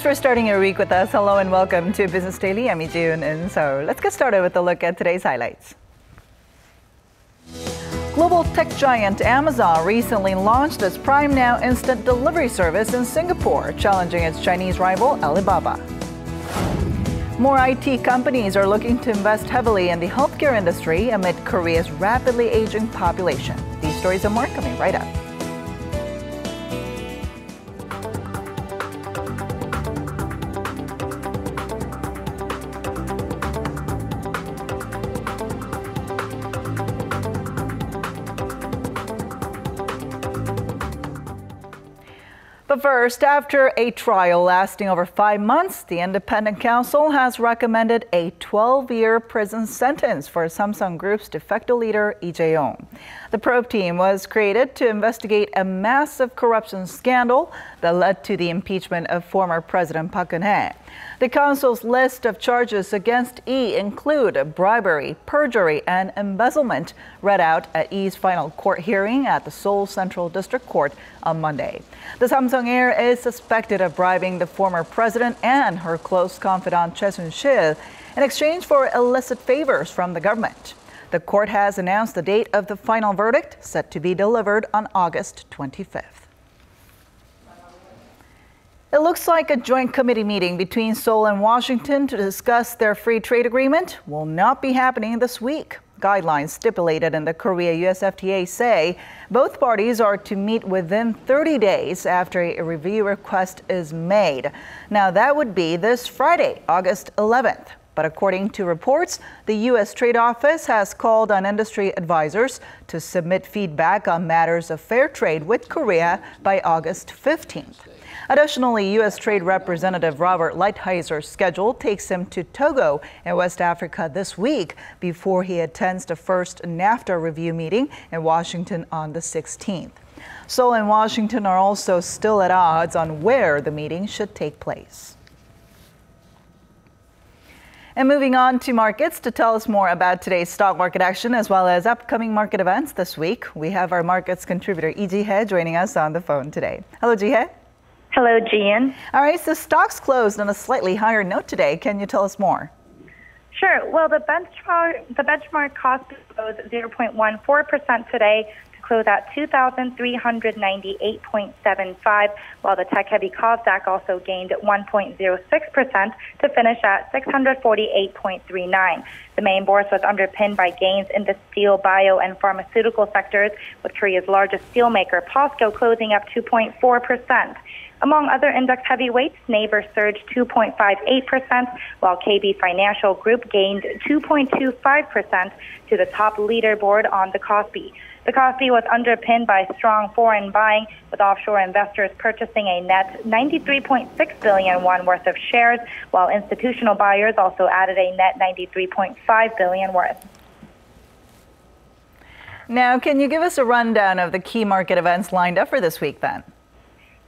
Thanks for starting your week with us. Hello and welcome to Business Daily. I'm June, and so let's get started with a look at today's highlights. Global tech giant Amazon recently launched its Prime Now instant delivery service in Singapore, challenging its Chinese rival Alibaba. More IT companies are looking to invest heavily in the healthcare industry amid Korea's rapidly aging population. These stories and more coming right up. But first, after a trial lasting over five months, the Independent Counsel has recommended a 12-year prison sentence for Samsung Group's de facto leader, Lee Jae-yong. The probe team was created to investigate a massive corruption scandal that led to the impeachment of former President Park Geun-hye. The counsel's list of charges against E include bribery, perjury, and embezzlement, read out at E's final court hearing at the Seoul Central District Court on Monday. The Samsung heir is suspected of bribing the former president and her close confidant Choi Soon-sil in exchange for illicit favors from the government. The court has announced the date of the final verdict, set to be delivered on August 25th. It looks like a joint committee meeting between Seoul and Washington to discuss their free trade agreement will not be happening this week. Guidelines stipulated in the Korea US FTA say both parties are to meet within 30 days after a review request is made. Now, that would be this Friday, August 11th. But according to reports, the U.S. Trade Office has called on industry advisors to submit feedback on matters of fair trade with Korea by August 15th. Additionally, U.S. Trade Representative Robert Lighthizer schedule takes him to Togo in West Africa this week before he attends the first NAFTA review meeting in Washington on the 16th. Seoul and Washington are also still at odds on where the meeting should take place. And moving on to markets to tell us more about today's stock market action as well as upcoming market events this week, we have our markets contributor Lee Ji-hye joining us on the phone today. Hello, Ji-hye. Hello, Gian. All right, so stocks closed on a slightly higher note today. Can you tell us more? Sure. Well, the benchmark the benchmark Kospi closed 0.14% today to close at 2,398.75, while the tech-heavy Kosdaq also gained 1.06% to finish at 648.39. The main bourse was underpinned by gains in the steel, bio, and pharmaceutical sectors, with Korea's largest steelmaker, POSCO, closing up 2.4 percent. Among other index heavyweights, Naver surged 2.58%, while KB Financial Group gained 2.25% to the top leaderboard on the Kospi. The Kospi was underpinned by strong foreign buying, with offshore investors purchasing a net 93.6 billion won worth of shares, while institutional buyers also added a net 93.5 billion worth. Now, can you give us a rundown of the key market events lined up for this week then?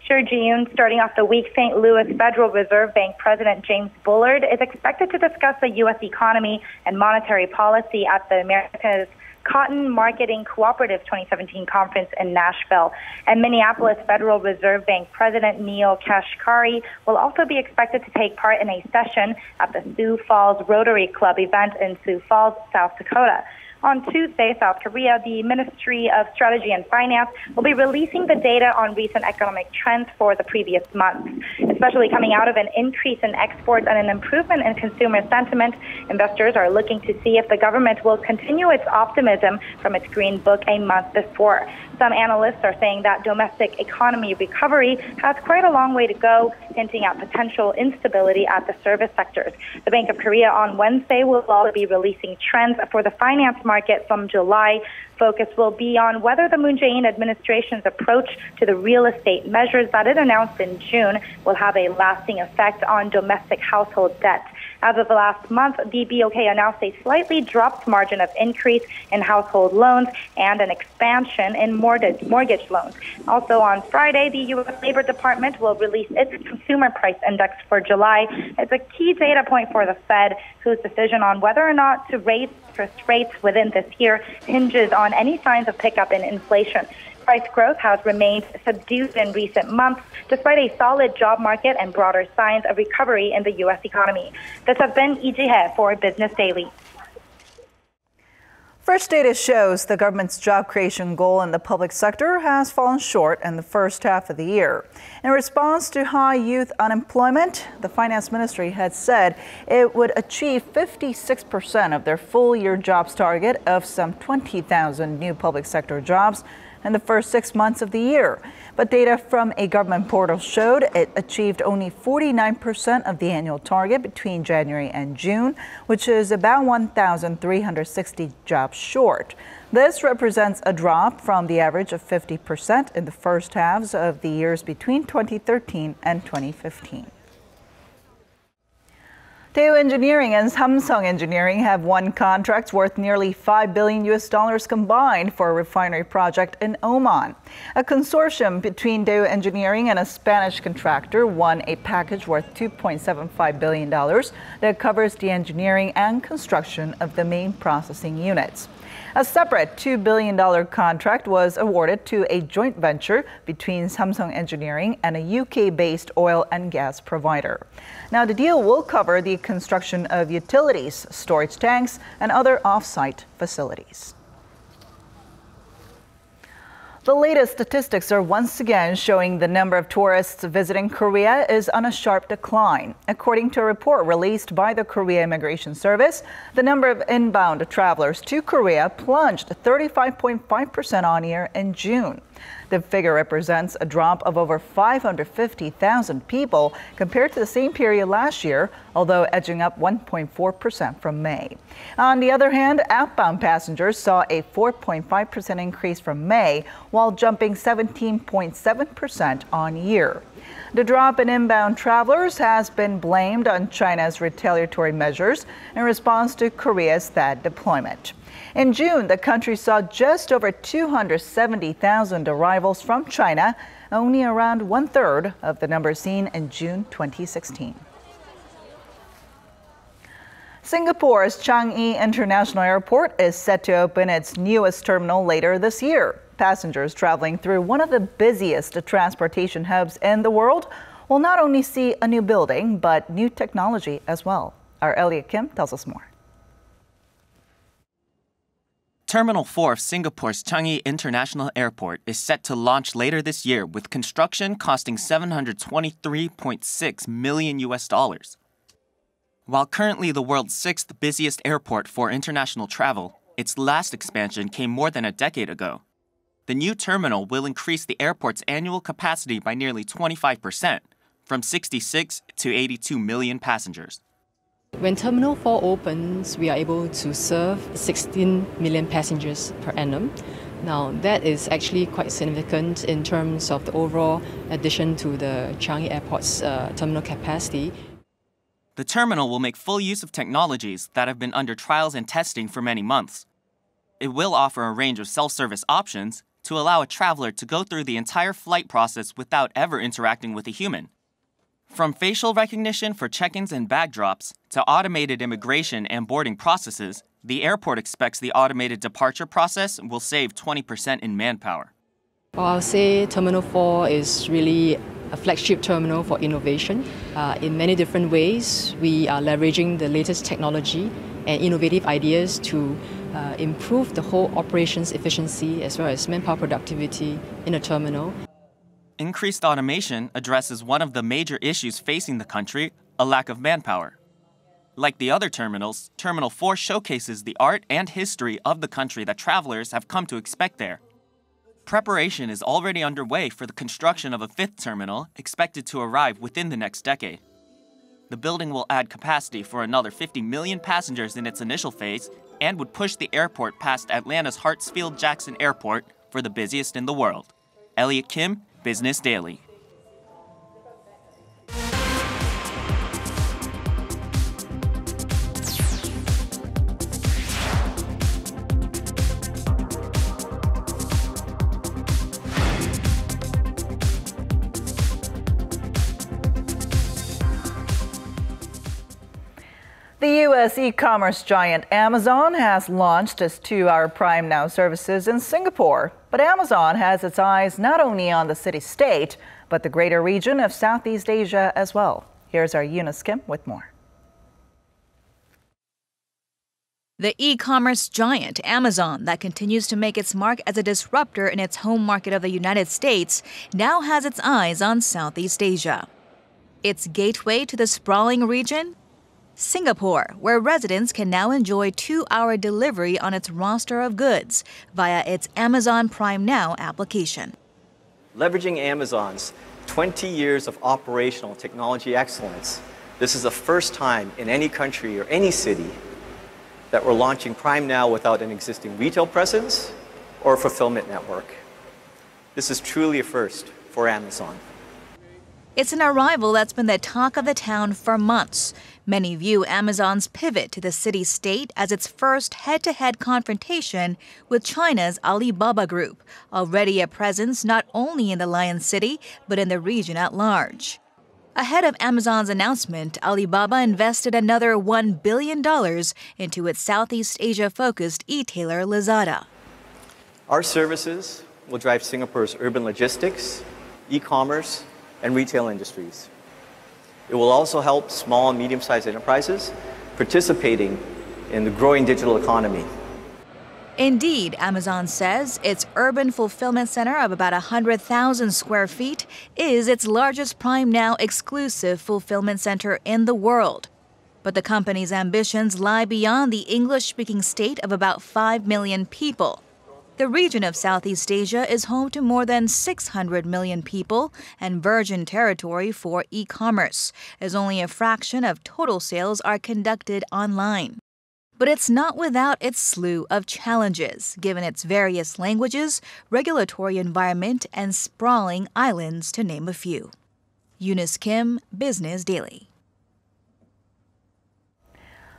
Sure, June. Starting off the week, St. Louis Federal Reserve Bank President James Bullard is expected to discuss the U.S. economy and monetary policy at the America's Cotton Marketing Cooperative 2017 conference in Nashville. And Minneapolis Federal Reserve Bank President Neel Kashkari will also be expected to take part in a session at the Sioux Falls Rotary Club event in Sioux Falls, South Dakota. On Tuesday, South Korea, the Ministry of Strategy and Finance will be releasing the data on recent economic trends for the previous month. Especially coming out of an increase in exports and an improvement in consumer sentiment, investors are looking to see if the government will continue its optimism from its Green Book a month before. Some analysts are saying that domestic economy recovery has quite a long way to go, hinting at potential instability at the service sectors. The Bank of Korea on Wednesday will also be releasing trends for the finance market from July. Focus will be on whether the Moon Jae-in administration's approach to the real estate measures that it announced in June will have a lasting effect on domestic household debt. As of the last month, the BOK announced a slightly dropped margin of increase in household loans and an expansion in mortgage, mortgage loans. Also on Friday, the U.S. Labor Department will release its consumer price index for July. It's a key data point for the Fed, whose decision on whether or not to raise interest rates within this year hinges on any signs of pickup in inflation. Price growth has remained subdued in recent months, despite a solid job market and broader signs of recovery in the U.S. economy. This has been Lee for Business Daily. Fresh data shows the government's job creation goal in the public sector has fallen short in the first half of the year. In response to high youth unemployment, the finance ministry had said it would achieve 56% of their full year jobs target of some 20,000 new public sector jobs in the first six months of the year. But data from a government portal showed it achieved only 49% of the annual target between January and June, which is about 1,360 jobs short. This represents a drop from the average of 50% in the first halves of the years between 2013 and 2015. Daewoo Engineering and Samsung Engineering have won contracts worth nearly 5 billion US dollars combined for a refinery project in Oman. A consortium between Daewoo Engineering and a Spanish contractor won a package worth 2.75 billion dollars that covers the engineering and construction of the main processing units. A separate $2 billion contract was awarded to a joint venture between Samsung Engineering and a UK based oil and gas provider. Now, the deal will cover the construction of utilities, storage tanks, and other off site facilities. The latest statistics are once again showing the number of tourists visiting Korea is on a sharp decline. According to a report released by the Korea Immigration Service, the number of inbound travelers to Korea plunged 35.5% on year in June. The figure represents a drop of over 550,000 people compared to the same period last year, although edging up 1.4% from May. On the other hand, outbound passengers saw a 4.5% increase from May, while jumping 17.7% on year. The drop in inbound travelers has been blamed on China's retaliatory measures in response to Korea's THAAD deployment. In June, the country saw just over 270,000 arrivals from China, only around one third of the number seen in June 2016. Singapore's Changi International Airport is set to open its newest terminal later this year. Passengers traveling through one of the busiest transportation hubs in the world will not only see a new building, but new technology as well. Our Elliot Kim tells us more. Terminal 4 of Singapore's Changi International Airport is set to launch later this year with construction costing 723.6 million US dollars. While currently the world's sixth busiest airport for international travel, its last expansion came more than a decade ago. The new terminal will increase the airport's annual capacity by nearly 25%, from 66 to 82 million passengers. When Terminal 4 opens, we are able to serve 16 million passengers per annum. Now, that is actually quite significant in terms of the overall addition to the Changi Airport's uh, terminal capacity. The terminal will make full use of technologies that have been under trials and testing for many months. It will offer a range of self service options to allow a traveler to go through the entire flight process without ever interacting with a human. From facial recognition for check ins and bag drops to automated immigration and boarding processes, the airport expects the automated departure process will save 20% in manpower. Well, I'll say Terminal 4 is really a flagship terminal for innovation. Uh, in many different ways, we are leveraging the latest technology and innovative ideas to uh, improve the whole operations efficiency as well as manpower productivity in a terminal. Increased automation addresses one of the major issues facing the country a lack of manpower. Like the other terminals, Terminal 4 showcases the art and history of the country that travelers have come to expect there. Preparation is already underway for the construction of a fifth terminal expected to arrive within the next decade. The building will add capacity for another 50 million passengers in its initial phase and would push the airport past Atlanta's Hartsfield Jackson Airport for the busiest in the world. Elliot Kim, Business Daily. The U.S. e-commerce giant Amazon has launched its two-hour Prime Now services in Singapore. But Amazon has its eyes not only on the city-state, but the greater region of Southeast Asia as well. Here's our Eunice Kim with more. The e commerce giant Amazon, that continues to make its mark as a disruptor in its home market of the United States, now has its eyes on Southeast Asia. Its gateway to the sprawling region? Singapore, where residents can now enjoy two hour delivery on its roster of goods via its Amazon Prime Now application. Leveraging Amazon's 20 years of operational technology excellence, this is the first time in any country or any city that we're launching Prime Now without an existing retail presence or fulfillment network. This is truly a first for Amazon. It's an arrival that's been the talk of the town for months. Many view Amazon's pivot to the city state as its first head to head confrontation with China's Alibaba Group, already a presence not only in the Lion City, but in the region at large. Ahead of Amazon's announcement, Alibaba invested another $1 billion into its Southeast Asia focused e-tailer Lazada. Our services will drive Singapore's urban logistics, e commerce, and retail industries. It will also help small and medium sized enterprises participating in the growing digital economy. Indeed, Amazon says its urban fulfillment center of about 100,000 square feet is its largest Prime Now exclusive fulfillment center in the world. But the company's ambitions lie beyond the English speaking state of about 5 million people. The region of Southeast Asia is home to more than 600 million people and virgin territory for e commerce, as only a fraction of total sales are conducted online. But it's not without its slew of challenges, given its various languages, regulatory environment, and sprawling islands, to name a few. Eunice Kim, Business Daily.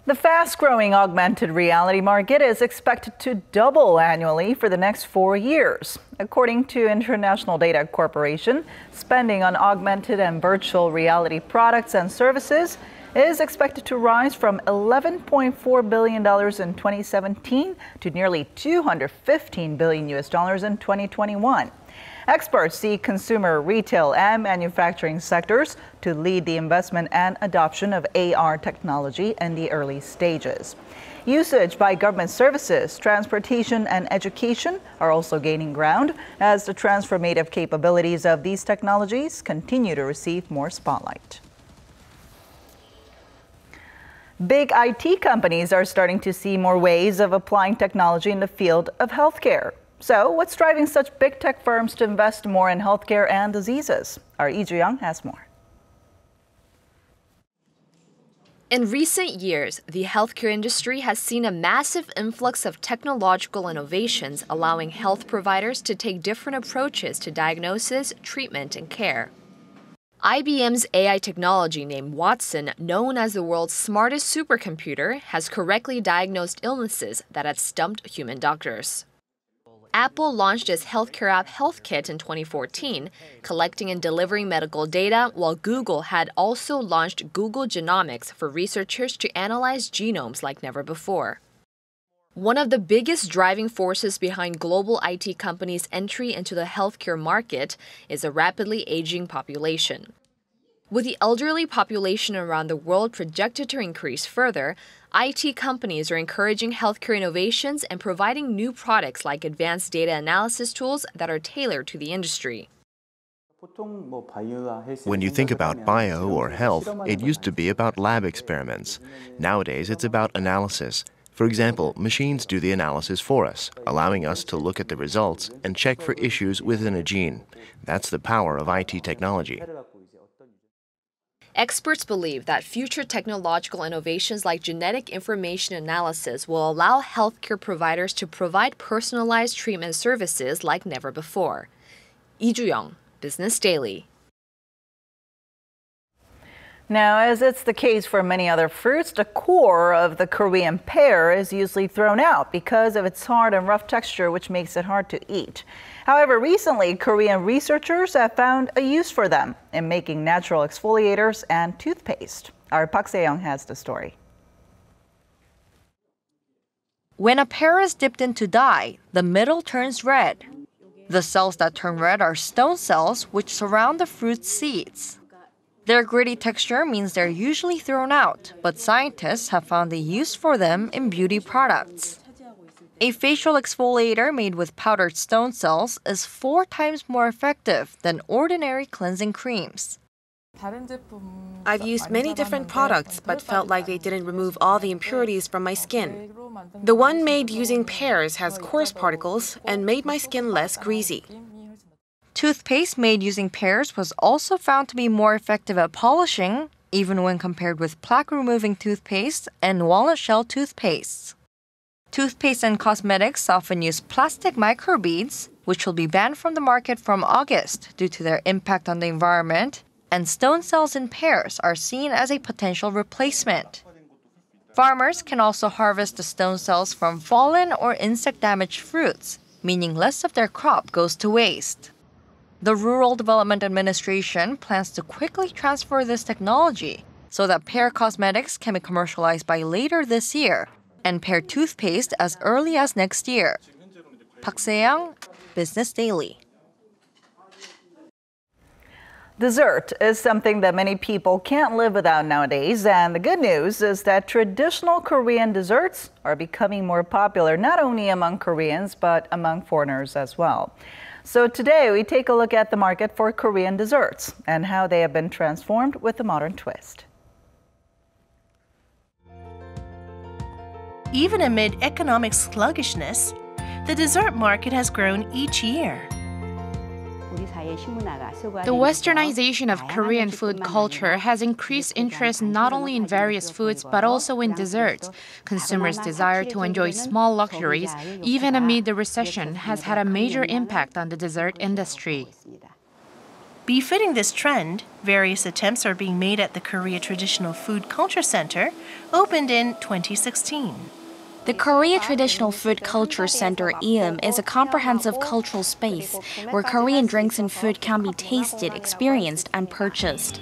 The fast growing augmented reality market is expected to double annually for the next four years. According to International Data Corporation, spending on augmented and virtual reality products and services is expected to rise from $11.4 billion in 2017 to nearly 215 billion US dollars in 2021. Experts see consumer, retail, and manufacturing sectors to lead the investment and adoption of AR technology in the early stages. Usage by government services, transportation, and education are also gaining ground as the transformative capabilities of these technologies continue to receive more spotlight. Big IT companies are starting to see more ways of applying technology in the field of healthcare. So, what's driving such big tech firms to invest more in healthcare and diseases? Our Lee Young has more. In recent years, the healthcare industry has seen a massive influx of technological innovations, allowing health providers to take different approaches to diagnosis, treatment, and care. IBM's AI technology named Watson, known as the world's smartest supercomputer, has correctly diagnosed illnesses that had stumped human doctors. Apple launched its healthcare app HealthKit in 2014, collecting and delivering medical data, while Google had also launched Google Genomics for researchers to analyze genomes like never before. One of the biggest driving forces behind global IT companies' entry into the healthcare market is a rapidly aging population. With the elderly population around the world projected to increase further, IT companies are encouraging healthcare innovations and providing new products like advanced data analysis tools that are tailored to the industry. When you think about bio or health, it used to be about lab experiments. Nowadays, it's about analysis. For example, machines do the analysis for us, allowing us to look at the results and check for issues within a gene. That's the power of IT technology. Experts believe that future technological innovations like genetic information analysis will allow healthcare providers to provide personalized treatment services like never before. Lee Ju-young, Business Daily. Now, as it's the case for many other fruits, the core of the Korean pear is usually thrown out because of its hard and rough texture, which makes it hard to eat. However, recently, Korean researchers have found a use for them in making natural exfoliators and toothpaste. Our Park Se-young has the story. When a pear is dipped into dye, the middle turns red. The cells that turn red are stone cells which surround the fruit's seeds. Their gritty texture means they're usually thrown out, but scientists have found a use for them in beauty products. A facial exfoliator made with powdered stone cells is four times more effective than ordinary cleansing creams. I've used many different products but felt like they didn't remove all the impurities from my skin. The one made using pears has coarse particles and made my skin less greasy. Toothpaste made using pears was also found to be more effective at polishing, even when compared with plaque removing toothpaste and walnut shell toothpaste. Toothpaste and cosmetics often use plastic microbeads, which will be banned from the market from August due to their impact on the environment, and stone cells in pears are seen as a potential replacement. Farmers can also harvest the stone cells from fallen or insect damaged fruits, meaning less of their crop goes to waste. The Rural Development Administration plans to quickly transfer this technology so that pear cosmetics can be commercialized by later this year and pear toothpaste as early as next year. Park Se-young, Business Daily. Dessert is something that many people can't live without nowadays, and the good news is that traditional Korean desserts are becoming more popular not only among Koreans but among foreigners as well. So today we take a look at the market for Korean desserts and how they have been transformed with a modern twist. Even amid economic sluggishness, the dessert market has grown each year. The westernization of Korean food culture has increased interest not only in various foods but also in desserts. Consumers' desire to enjoy small luxuries, even amid the recession, has had a major impact on the dessert industry. Befitting this trend, various attempts are being made at the Korea Traditional Food Culture Center, opened in 2016. The Korea Traditional Food Culture Center EAM is a comprehensive cultural space where Korean drinks and food can be tasted, experienced, and purchased.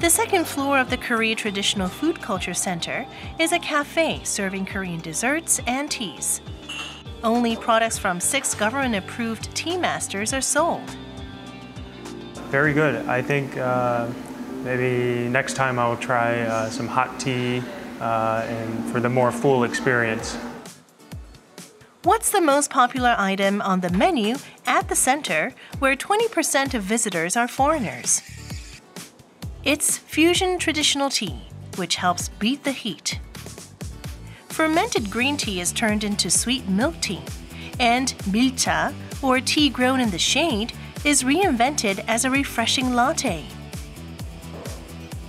The second floor of the Korea Traditional Food Culture Center is a cafe serving Korean desserts and teas. Only products from six government approved tea masters are sold. Very good. I think uh, maybe next time I will try uh, some hot tea Uh, and for the more full experience. What's the most popular item on the menu at the center where 20% of visitors are foreigners? It's fusion traditional tea, which helps beat the heat. Fermented green tea is turned into sweet milk tea, and milcha, or tea grown in the shade, is reinvented as a refreshing latte.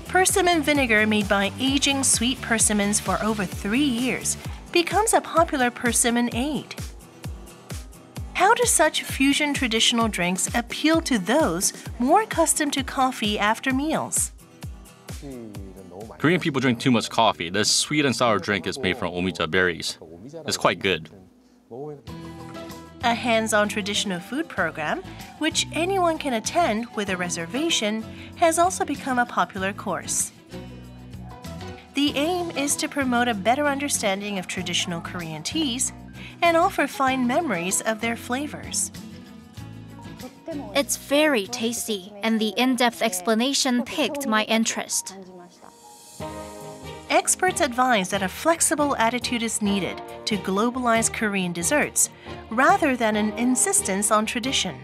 Persimmon vinegar made by aging sweet persimmons for over three years becomes a popular persimmon aid. How do such fusion traditional drinks appeal to those more accustomed to coffee after meals? Korean people drink too much coffee. This sweet and sour drink is made from omija berries. It's quite good. A hands on traditional food program, which anyone can attend with a reservation, has also become a popular course. The aim is to promote a better understanding of traditional Korean teas and offer fine memories of their flavors. It's very tasty, and the in depth explanation piqued my interest. Experts advise that a flexible attitude is needed to globalize Korean desserts rather than an insistence on tradition.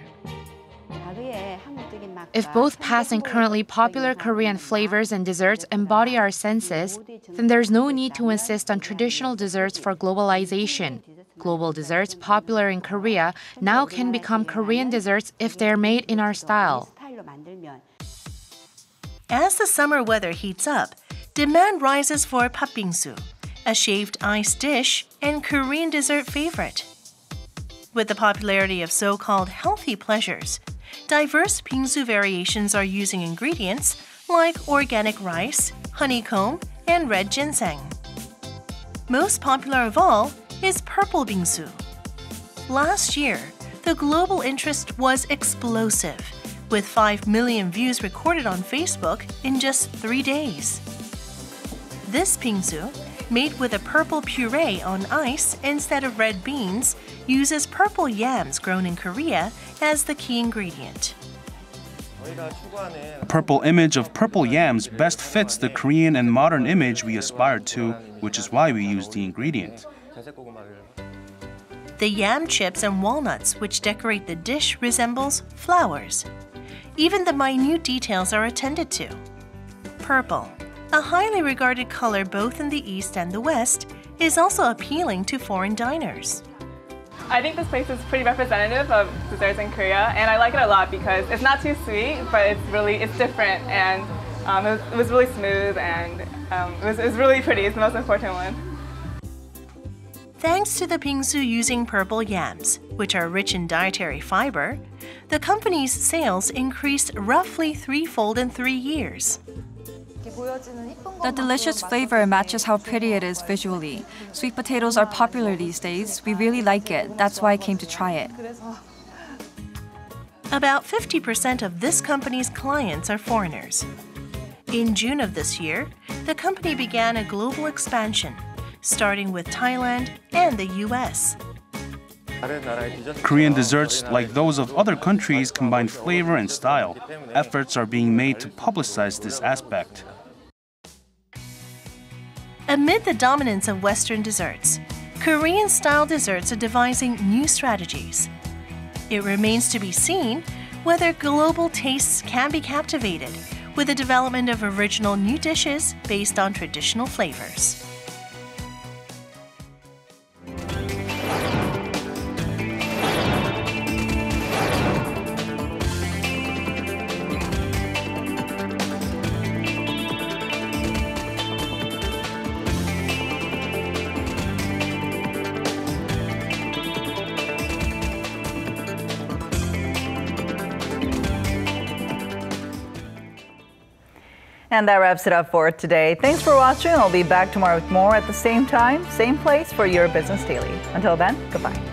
If both past and currently popular Korean flavors and desserts embody our senses, then there's no need to insist on traditional desserts for globalization. Global desserts popular in Korea now can become Korean desserts if they're made in our style. As the summer weather heats up, demand rises for patbingsu, a shaved ice dish and Korean dessert favorite. With the popularity of so called healthy pleasures, diverse bingsu variations are using ingredients like organic rice, honeycomb, and red ginseng. Most popular of all is purple bingsu. Last year, the global interest was explosive, with 5 million views recorded on Facebook in just three days. This bingsu, made with a purple puree on ice instead of red beans, uses purple yams grown in Korea as the key ingredient. The purple image of purple yams best fits the Korean and modern image we aspire to, which is why we use the ingredient. The yam chips and walnuts which decorate the dish resembles flowers. Even the minute details are attended to. Purple, a highly regarded color both in the East and the West, is also appealing to foreign diners. I think this place is pretty representative of desserts in Korea, and I like it a lot because it's not too sweet, but it's really it's different, and um, it, was, it, was, really smooth, and um, it, was, it was really pretty. It's the most important one. Thanks to the bingsu using purple yams, which are rich in dietary fiber, the company's sales increased roughly threefold in three years. The delicious flavor matches how pretty it is visually. Sweet potatoes are popular these days. We really like it. That's why I came to try it. About 50% of this company's clients are foreigners. In June of this year, the company began a global expansion, starting with Thailand and the US. Korean desserts, like those of other countries, combine flavor and style. Efforts are being made to publicize this aspect. Amid the dominance of Western desserts, Korean style desserts are devising new strategies. It remains to be seen whether global tastes can be captivated with the development of original new dishes based on traditional flavors. And that wraps it up for today. Thanks for watching. I'll be back tomorrow with more at the same time, same place for your Business Daily. Until then, goodbye.